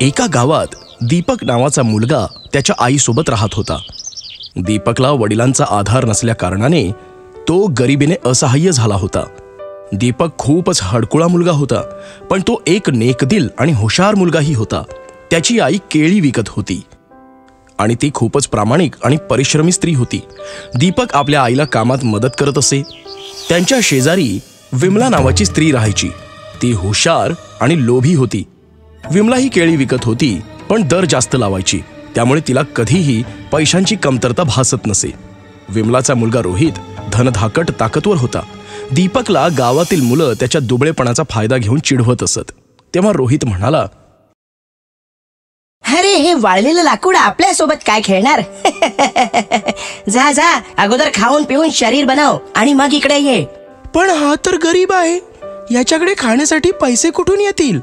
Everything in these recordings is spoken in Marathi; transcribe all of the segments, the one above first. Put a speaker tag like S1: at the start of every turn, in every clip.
S1: एका गावात दीपक नावाचा मुलगा त्याच्या आईसोबत राहत होता. दीपकला वडिलांचा आधार नसल्याकारणाने तो गरिबीने असहाय्य झाला होता. दीपक खूपच हडकुळा मुलगा होता पण तो एक नेकदिल आणि हुशार मुलगाही होता. त्याची आई केळी विकत होती. आणि ती खूपच प्रामाणिक आणि परिश्रमी स्त्री होती. दीपक आपल्या आईला कामात मदत करत असे. त्यांच्या शेजारी विमला नावाची स्त्री राहायची. ती हुशार आणि लोभी होती. विमला ही केळी विकत होती पण दर जास्त लावायची. त्यामुळे तिला कधीही पैशांची कमतरता भासत नसे. विमलाचा मुलगा रोहित धनधाकट ताकदवर होता. दीपकला गावातील मुलं त्याच्या दुबळेपणाचा फायदा घेऊन चिडवत असत. तेव्हा रोहित म्हणाला
S2: अरे हे वाळलेलं लाकूड आपल्यासोबत काय खेळणार? जा जा अगोदर खाऊन पिऊन शरीर बनव आणि मग इकडे ये.
S3: पण हा तर गरीब आहे. याच्याकडे खाण्यासाठी पैसे कुठून येतील?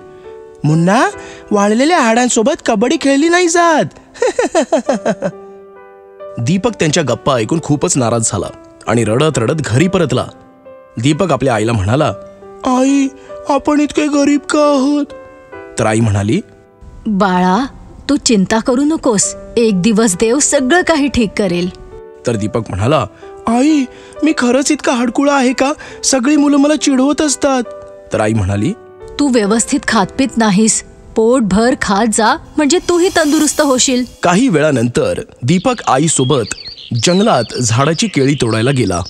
S3: मुन्ना वाळलेल्या हाडांसोबत कबड्डी खेळली नाही जात.
S1: दीपक त्यांच्या गप्पा ऐकून खूपच नाराज झाला आणि रडत रडत घरी परतला. दीपक आपल्या आईला म्हणाला
S3: आई आपण इतके गरीब का आहोत?
S1: तर आई म्हणाली
S4: बाळा तू चिंता करू नकोस. एक दिवस देव सगळं काही ठीक करेल.
S1: तर दीपक म्हणाला
S3: आई मी खरंच इतका हडकुळा आहे का? सगळी मुलं मला चिडवत असतात.
S1: तर आई म्हणाली
S4: तू व्यवस्थित खातपीत नाहीस. पोटभर खात जा म्हणजे तूही तंदुरुस्त होशील.
S1: काही वेळानंतर दीपक आईसोबत जंगलात झाडाची केळी तोडायला गेला.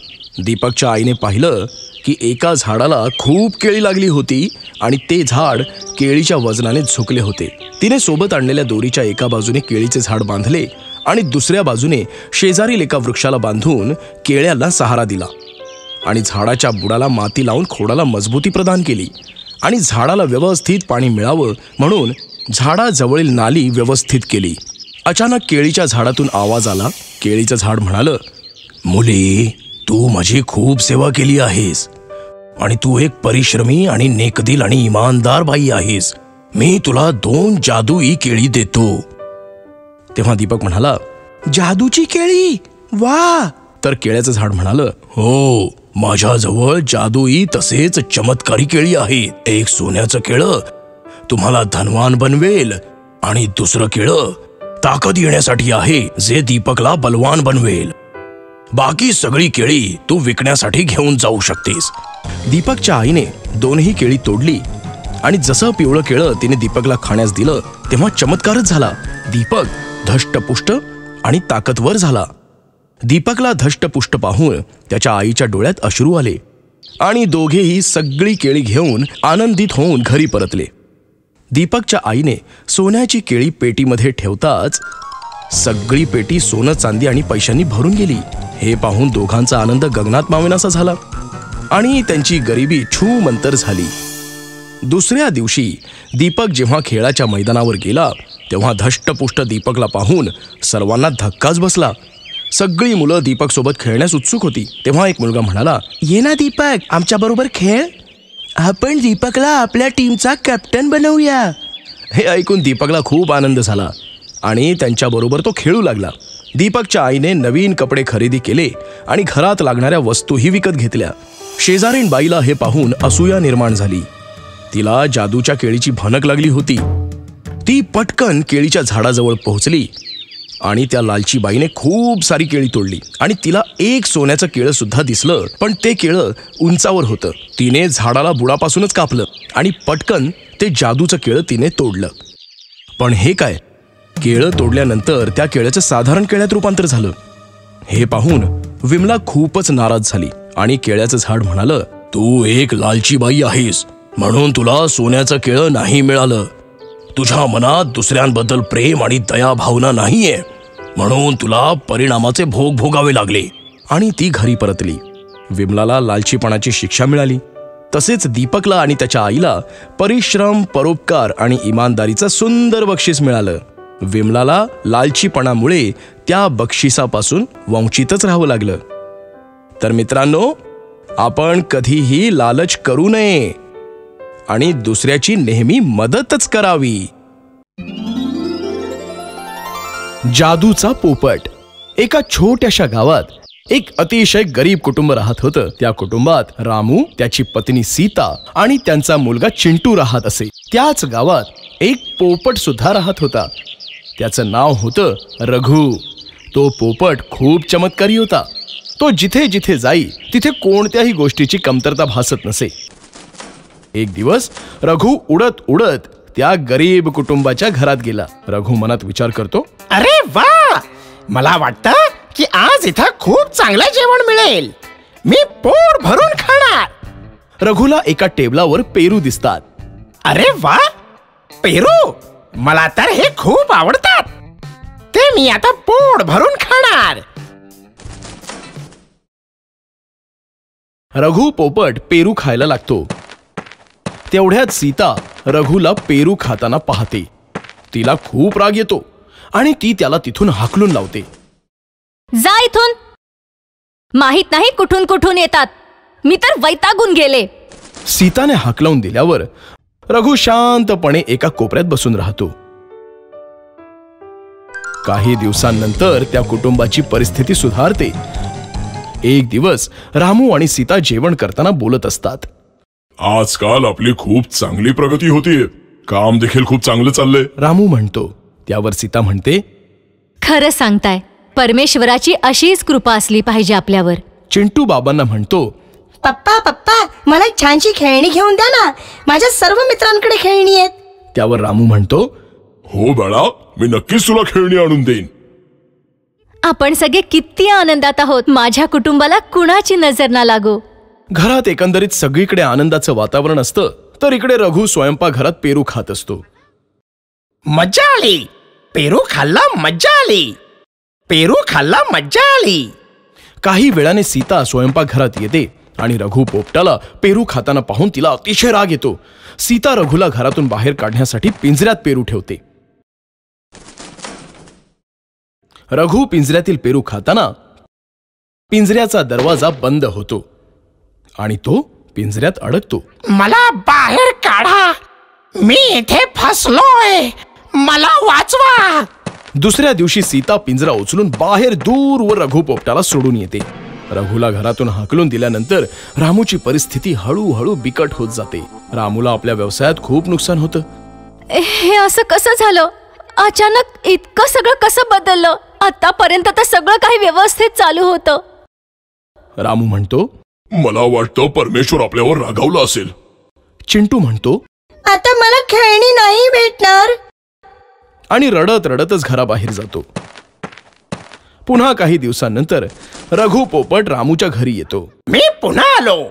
S1: दीपकच्या आईने पाहिलं की एका झाडाला खूप केळी लागली होती आणि ते झाड केळीच्या वजनाने झुकले होते. तिने सोबत आणलेल्या दोरीच्या एका बाजूने केळीचे झाड बांधले आणि दुसऱ्या बाजूने शेजारील एका वृक्षाला बांधून केळ्याला सहारा दिला आणि झाडाच्या बुडाला माती लावून खोडाला मजबूती प्रदान केली. आणि झाडाला व्यवस्थित पाणी मिळावं म्हणून झाडाजवळील नाली व्यवस्थित केली. अचानक केळीच्या झाडातून आवाज आला. केळीचं झाड म्हणालं मुली तू माझी खूप सेवा केली आहेस. आणि तू एक परिश्रमी आणि नेकदिल आणि इमानदार बाई आहेस. मी तुला दोन जादूई केळी देतो. तेव्हा दीपक म्हणाला
S3: जादूची केळी? वा!
S1: तर केळ्याचं झाड म्हणालं हो माझ्याजवळ जादुई तसेच चमत्कारी केळी आहेत एक सोन्याचं केळं. तुम्हाला धनवान बनवेल. आणि दुसरं केळं ताकद येण्यासाठी आहे जे दीपकला बलवान बनवेल. बाकी सगळी केळी तू विकण्यासाठी घेऊन जाऊ शकतेस. दीपकच्या आईने दोनही केळी तोडली. आणि जसं पिवळं केळं तिने दीपकला खाण्यास दिलं तेव्हा चमत्कारच झाला. दीपक धष्टपुष्ट आणि ताकदवर झाला. दीपकला धष्टपुष्ट पाहून त्याच्या आईच्या डोळ्यात अश्रू आले आणि दोघेही सगळी केळी घेऊन आनंदित होऊन घरी परतले. दीपकच्या आईने सोन्याची केळी पेटीमध्ये ठेवताच सगळी पेटी सोनं चांदी आणि पैशांनी भरून गेली. हे पाहून दोघांचा आनंद गगनात मावेनासा झाला आणि त्यांची गरिबी छू मंतर झाली. दुसऱ्या दिवशी दीपक जेव्हा खेळाच्या मैदानावर गेला तेव्हा धष्टपुष्ट दीपकला पाहून सर्वांना धक्काच बसला. सगळी मुलं दीपक सोबत खेळण्यास उत्सुक होती. तेव्हा एक मुलगा म्हणाला
S3: ये ना दीपक आमच्या बरोबर खेळ. आपण दीपकला आपल्या टीमचा कॅप्टन बनवूया.
S1: हे ऐकून दीपकला खूप आनंद झाला आणि त्यांच्याबरोबर तो खेळू लागला. दीपकच्या आईने नवीन कपडे खरेदी केले आणि घरात लागणाऱ्या वस्तूही विकत घेतल्या. शेजारीण बाईला हे पाहून असूया निर्माण झाली. तिला जादूच्या केळीची भनक लागली होती. ती पटकन केळीच्या झाडाजवळ पोहोचली. आणि त्या लालची बाईने खूप सारी केळी तोडली. आणि तिला एक सोन्याचं केळं सुद्धा दिसलं पण ते केळं उंचावर होतं. तिने झाडाला बुडापासूनच कापलं आणि पटकन ते जादूचं केळं तिने तोडलं. पण हे काय? केळं तोडल्यानंतर त्या केळ्याचं साधारण केळ्यात रूपांतर झालं. हे पाहून विमला खूपच नाराज झाली आणि केळ्याचं झाड म्हणालं तू एक लालची बाई आहेस. म्हणून तुला सोन्याचं केळं नाही मिळालं. तुझ्या मनात दुसऱ्यांबद्दल प्रेम आणि दया भावना नाहीये. म्हणून तुला परिणामाचे भोग भोगावे लागले. आणि ती घरी परतली. विमलाला लालचीपणाची शिक्षा मिळाली. तसेच दीपकला आणि त्याच्या आईला परिश्रम परोपकार आणि इमानदारीचं सुंदर बक्षीस मिळालं. विमलाला लालचीपणामुळे त्या बक्षिसापासून वंचितच राहावं लागलं. तर मित्रांनो आपण कधीही लालच करू नये. आणि दुसऱ्याची नेहमी मदतच करावी. जादूचा पोपट. एका छोट्याशा गावात एक अतिशय गरीब कुटुंब राहत होतं. त्या कुटुंबात रामू त्याची पत्नी सीता आणि त्यांचा मुलगा चिंटू राहत असे. त्याच गावात एक पोपट सुद्धा राहत होता. त्याचं नाव होतं रघु. तो पोपट खूप चमत्कारी होता. तो जिथे जिथे जाई तिथे कोणत्याही गोष्टीची कमतरता भासत नसे. एक दिवस रघु उडत उडत त्या गरीब कुटुंबाच्या घरात गेला. रघु मनात विचार करतो
S3: अरे वा! मला वाटतं की आज इथं खूप चांगलं जेवण मिळेल. मी पोट भरून खाणार.
S1: रघुला एका टेबलावर पेरू दिसतात.
S3: अरे वा! पेरू? मला तर हे खूप आवडतात. ते मी आता पोट भरून खाणार.
S1: रघु पोपट पेरू खायला लागतो. तेवढ्यात सीता रघुला पेरू खाताना पाहते. तिला खूप राग येतो आणि ती त्याला तिथून हाकलून लावते.
S4: जा इथून. माहीत नाही कुठून कुठून येतात. मी तर वैतागून गेले.
S1: सीताने हाकलावून दिल्यावर रघु शांतपणे एका कोपऱ्यात बसून राहतो. काही दिवसांनंतर त्या कुटुंबाची परिस्थिती सुधारते. एक दिवस रामू आणि सीता जेवण करताना बोलत असतात.
S5: आजकाल आपली खूप चांगली प्रगती होतीये काम देखील खूप चांगलं चाललंय.
S1: रामू म्हणतो त्यावर सीता म्हणते
S4: खरं सांगताय परमेश्वराची अशीच कृपा असली पाहिजे आपल्यावर.
S1: चिंटू बाबांना म्हणतो
S2: पप्पा पप्पा मला एक छानशी खेळणी घेऊन द्या ना. माझ्या सर्व मित्रांकडे खेळणी आहेत.
S1: त्यावर रामू म्हणतो
S5: हो बाळा मी नक्कीच तुला खेळणी आणून देईन.
S4: आपण सगळे किती आनंदात आहोत माझ्या कुटुंबाला कुणाची नजर ना लागो.
S1: घरात एकंदरीत सगळीकडे आनंदाचं वातावरण असतं तर इकडे रघु स्वयंपाकघरात पेरू खात असतो.
S3: मज्जा आली. पेरू खाल्ला मज्जा आली. पेरू खाल्ला मज्जा आली.
S1: काही वेळाने सीता स्वयंपाकघरात येते आणि रघु पोपटाला पेरू खाताना पाहून तिला अतिशय राग येतो. सीता रघुला घरातून बाहेर काढण्यासाठी पिंजऱ्यात पेरू ठेवते. रघु पिंजऱ्यातील पेरू खाताना पिंजऱ्याचा दरवाजा बंद होतो. आणि तो पिंजऱ्यात अडकतो.
S3: मला बाहेर काढा. मी इथे फसलोय. मला वाचवा.
S1: दुसऱ्या दिवशी सीता पिंजरा उचलून बाहेर दूरवर रघु पोपटाला सोडून येते. रघुला घरातून हाकलून दिल्यानंतर रामूची परिस्थिती हळूहळू बिकट होत जाते. रामूला आपल्या व्यवसायात खूप नुकसान होतं.
S4: हे असं कसं झालं? अचानक इतकं सगळं कसं बदललं? आतापर्यंत तर सगळं काही व्यवस्थित चालू होतं.
S1: रामू म्हणतो
S5: मला वाटतं परमेश्वर आपल्यावर रागावला असेल.
S1: चिंटू म्हणतो
S2: आता मला खेळणी नाही भेटणार.
S1: आणि रडत रडतच घराबाहेर जातो. पुन्हा काही दिवसांनंतर रघु पोपट रामूच्या घरी येतो.
S3: मी पुन्हा आलो.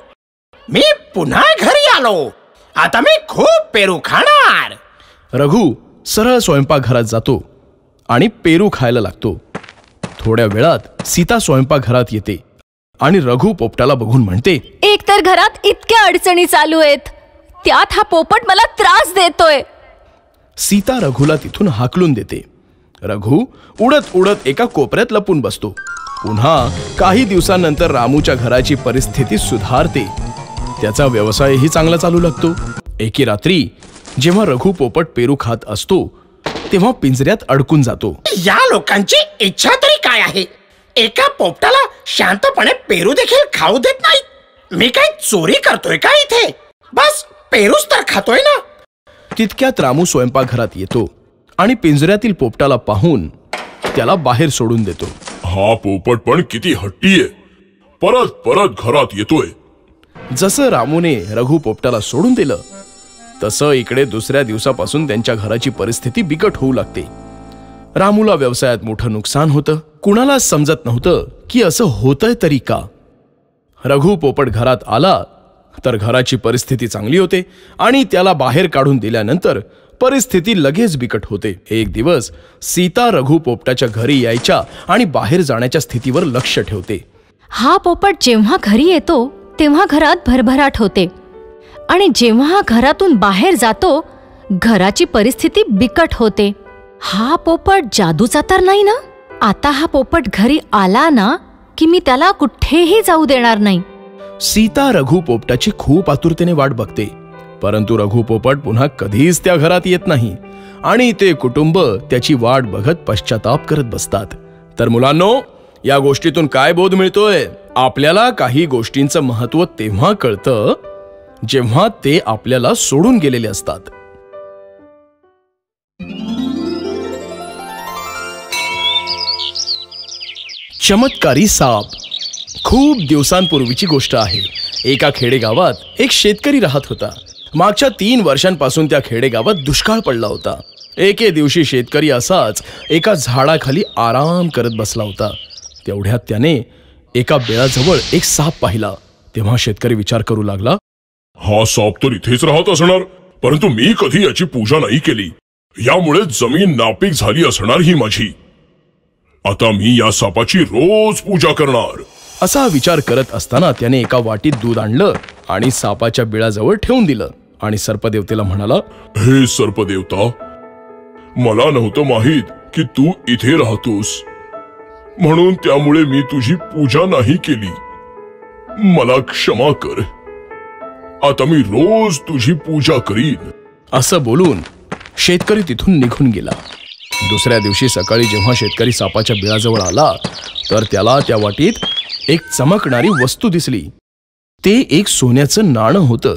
S3: मी पुन्हा घरी आलो. आता मी खूप पेरू खाणार.
S1: रघु सरळ स्वयंपाकघरात जातो आणि पेरू खायला लागतो. थोड्या वेळात सीता स्वयंपाकघरात येते. आणि रघु पोपटाला बघून म्हणते
S4: एक तर घरात इतक्या अडचणी चालू आहेत. त्यात हा पोपट मला त्रास देतोय.
S1: सीता रघुला तिथून हाकलून देते. रघु उडत उडत एका कोपऱ्यात लपून बसतो. पुन्हा काही दिवसांनंतर रामूच्या घराची परिस्थिती सुधारते. त्याचा व्यवसायही चांगला चालू लागतो. एके रात्री जेव्हा रघु पोपट पेरू खात असतो तेव्हा पिंजऱ्यात अडकून जातो.
S3: या लोकांची इच्छा तरी काय आहे? एका पोपटाला शांतपणे पेरू देखील खाऊ देत नाही. मी काय चोरी करतोय का इथे? बस पेरूच तर खातोय ना.
S1: तितक्यात रामू स्वयंपाकघरात येतो आणि पिंजऱ्यातील पोपटाला पाहून त्याला बाहेर सोडून देतो.
S5: हा पोपट पण किती हट्टी आहे. परत परत घरात येतोय.
S1: जसं रामूने रघु पोपटाला सोडून दिलं तसं इकडे दुसऱ्या दिवसापासून त्यांच्या घराची परिस्थिती बिकट होऊ लागते. रामूला व्यवसायात मोठं नुकसान होतं. कुणाला समजत नव्हतं की असं होतंय तरी का? रघु पोपट घरात आला तर घराची परिस्थिती चांगली होते आणि त्याला बाहेर काढून दिल्यानंतर परिस्थिती लगेच बिकट होते. एक दिवस सीता रघु पोपटाच्या घरी यायच्या आणि बाहेर जाण्याच्या स्थितीवर लक्ष ठेवते.
S4: हा पोपट जेव्हा घरी येतो तेव्हा घरात भरभराट होते. आणि जेव्हा हा घरातून बाहेर जातो घराची परिस्थिती बिकट होते. हा पोपट जादूचा तर नाही ना? आता हा पोपट घरी आला ना की मी त्याला कुठेही जाऊ देणार नाही.
S1: सीता रघु पोपटाची खूप आतुरतेने वाट बघते. परंतु रघु पोपट पुन्हा कधीच त्या घरात येत नाही. आणि ते कुटुंब त्याची वाट बघत पश्चाताप करत बसतात. तर मुलांनो या गोष्टीतून काय बोध मिळतोय? आपल्याला काही गोष्टींचं महत्त्व तेव्हा कळतं जेव्हा ते आपल्याला सोडून गेलेले असतात. चमत्कारी साप. खूप दिवसांपूर्वीची गोष्ट आहे. एका खेडेगावात एक शेतकरी राहत होता. मागच्या तीन वर्षांपासून त्या खेडेगावात दुष्काळ पडला होता. एके दिवशी शेतकरी असाच एका झाडाखाली आराम करत बसला होता. तेवढ्यात त्याने एका बेळाजवळ एक साप पाहिला. तेव्हा शेतकरी विचार करू लागला
S5: हा साप तर इथेच राहत असणार. परंतु मी कधी याची पूजा नाही केली. यामुळे जमीन नापीक झाली असणार ही माझी. आता मी या सापाची रोज पूजा करणार.
S1: असा विचार करत असताना त्याने एका वाटीत दूध आणलं आणि सापाच्या बिळाजवळ ठेवून दिलं. आणि सर्पदेवतेला म्हणाला
S5: हे सर्पदेवता मला नव्हतं माहीत की तू इथे राहतोस. म्हणून त्यामुळे मी तुझी पूजा नाही केली. मला क्षमा कर. आता मी रोज तुझी पूजा करीन.
S1: असं बोलून शेतकरी तिथून निघून गेला. दुसऱ्या दिवशी सकाळी जेव्हा शेतकरी सापाच्या बिळाजवळ आला तर त्याला त्या वाटीत एक चमकणारी वस्तू दिसली. ते एक सोन्याचं नाणं होतं.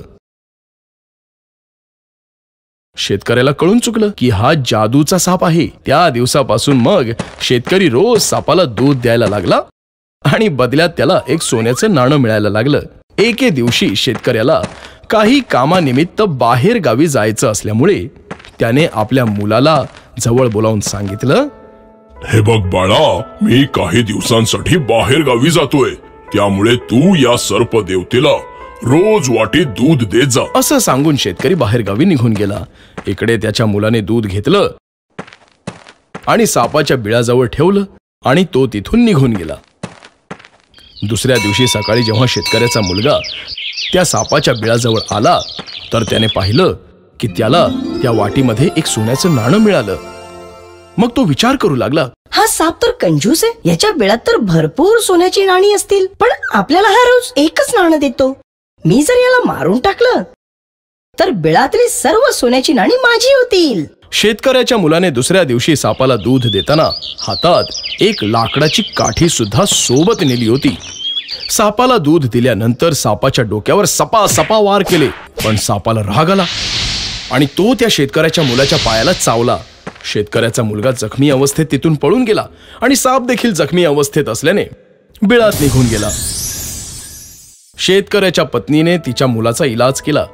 S1: शेतकऱ्याला कळून चुकलं की हा जादूचा साप आहे. त्या दिवसापासून मग शेतकरी रोज सापाला दूध द्यायला लागला आणि बदल्यात त्याला एक सोन्याचं नाणं मिळायला लागलं. एके दिवशी शेतकऱ्याला काही कामानिमित्त बाहेर गावी जायचं असल्यामुळे त्याने आपल्या मुलाला जवळ बोलावून सांगितलं
S5: हे बघ बाळा मी काही दिवसांसाठी बाहेर गावी जातोय. त्यामुळे तू या सर्प देवतेला रोज वाटीत दूध देत जा.
S1: असं सांगून शेतकरी बाहेर गावी निघून गेला. इकडे त्याच्या मुलाने दूध घेतलं आणि सापाच्या बिळाजवळ ठेवलं आणि तो तिथून निघून गेला. दुसऱ्या दिवशी सकाळी जेव्हा शेतकऱ्याचा मुलगा त्या सापाच्या बिळाजवळ आला तर त्याने पाहिलं की त्याला त्या वाटीमध्ये एक सोन्याचं नाणं मिळालं. मग तो विचार करू लागला.
S2: हा साप तर कंजूस आहे. याच्या बिळात तर भरपूर सोन्याची नाणी असतील. पण आपल्याला हा रोज एकच नाणं देतो. मी जर याला मारून टाकलं तर बिळातली सर्व सोन्याची नाणी माझी होतील.
S1: शेतकऱ्याच्या मुलाने दुसऱ्या दिवशी सापाला दूध देताना हातात एक लाकडाची काठी सुद्धा सोबत नेली होती. सापाला दूध दिल्यानंतर सापाच्या डोक्यावर सपा सपा वार केले पण सापाला राग आला. आणि तो त्या शेतकऱ्याच्या मुलाच्या पायाला चावला. शेतकऱ्याचा मुलगा जखमी अवस्थेत तिथून पळून गेला आणि साप देखील जखमी अवस्थेत असल्याने बिळात निघून गेला. शेतकऱ्याच्या पत्नीने तिच्या मुलाचा इलाज केला.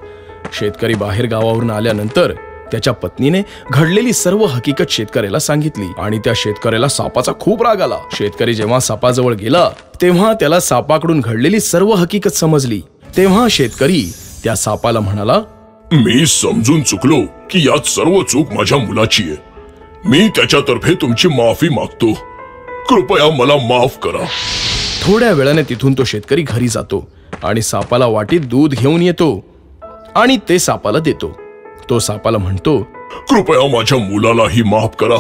S1: शेतकरी बाहेर गावावरून आल्यानंतर त्याच्या पत्नीने घडलेली सर्व हकीकत शेतकऱ्याला सांगितली आणि त्या शेतकऱ्याला सापाचा खूप राग आला. शेतकरी जेव्हा सापाजवळ गेला तेव्हा त्याला सापाकडून घडलेली सर्व हकीकत समजली. तेव्हा शेतकरी त्या सापाला म्हणाला
S5: मी समजून चुकलो की यात सर्व चूक माझ्या मुलाची आहे. मी त्याच्यातर्फे तुमची माफी मागतो. कृपया मला माफ करा.
S1: थोड्या वेळाने तिथून तो शेतकरी घरी जातो आणि सापाला वाटीत दूध घेऊन येतो आणि ते सापाला देतो. तो सापाला म्हणतो
S5: कृपया माझ्या मुलालाही माफ करा.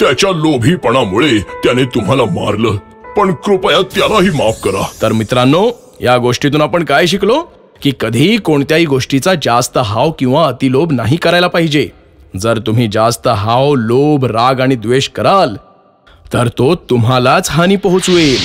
S5: त्याच्या लोभीपणामुळे त्याने तुम्हाला मारलं पण कृपया त्यालाही माफ करा.
S1: तर मित्रांनो या गोष्टीतून आपण काय शिकलो? की कधीही कोणत्याही गोष्टीचा जास्त हाव किंवा अतिलोभ नाही करायला पाहिजे. जर तुम्ही जास्त हाव लोभ राग आणि द्वेष कराल तर तो तुम्हालाच हानी पोहोचवेल.